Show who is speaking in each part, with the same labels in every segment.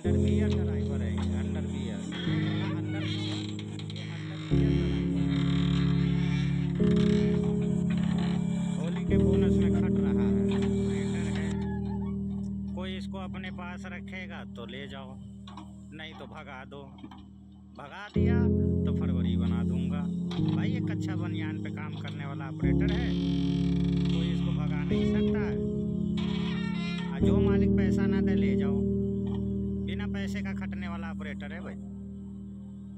Speaker 1: Under beer है under beer under Holi के bonus में खट रहा है है कोई इसको अपने पास रखेगा तो ले जाओ नहीं तो भगा दो भगा दिया तो फरवरी बना दूँगा भाई एक अच्छा बनियान पे काम करने वाला ऑपरेटर है कोई इसको भगा नहीं सकता जो मालिक पैसा ना दे ले जाओ पैसे का खटने वाला ऑपरेटर है भाई।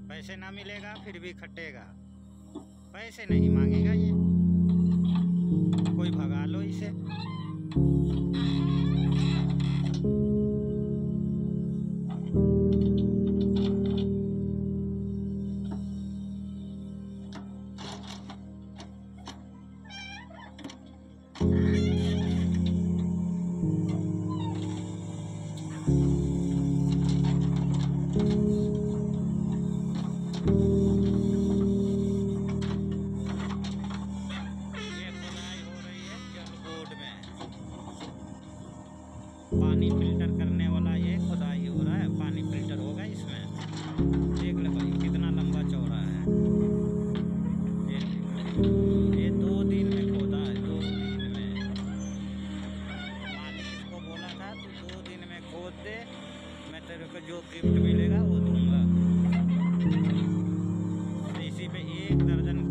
Speaker 1: पैसे ना मिलेगा, फिर भी खटेगा। पैसे नहीं मांगेगा ये। पानी फ़िल्टर करने वाला ये खुदाई हो रहा है। पानी फ़िल्टर होगा इसमें। देख ले भाई, कितना लंबा चौड़ा है। ये दो दिन में खोदा है, दो दिन में। इसको बोला था, तू दो दिन में खोद दे, मैं तेरे को जो गिफ्ट मिलेगा वो दूँगा। तो इसी पे एक दर्जन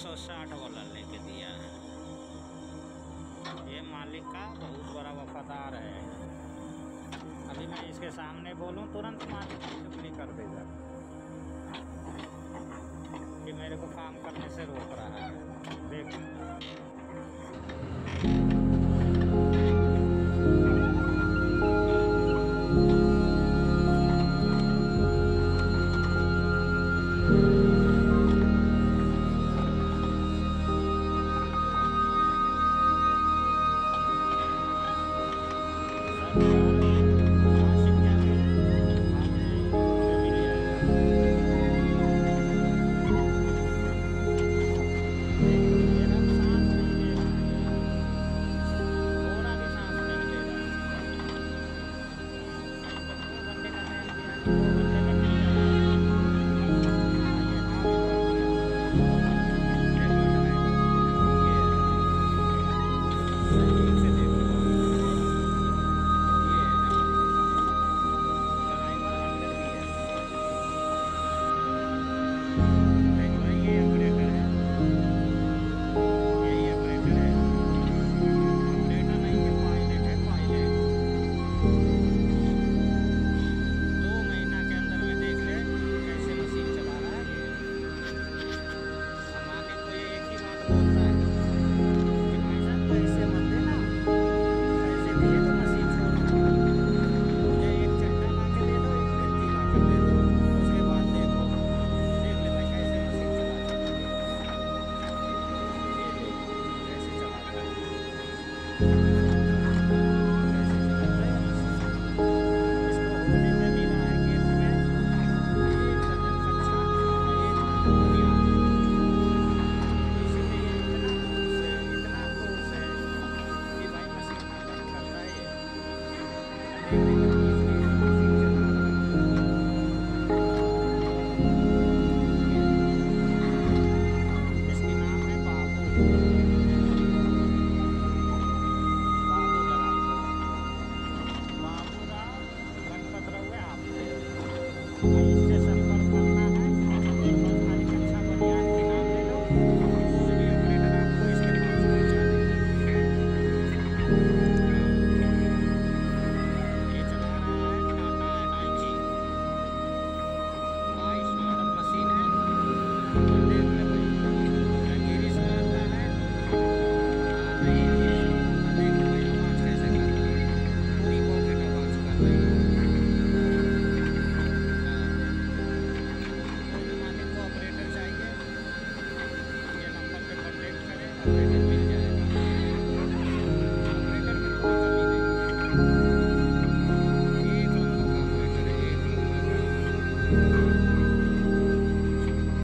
Speaker 1: 160 वाला लेके दिया है। ये मालिक का बहुत बड़ा वफादार है। अभी मैं इसके सामने बोलूँ, तुरंत मालिक चुगली कर देगा कि मेरे को काम करने से रोक रहा है। देख।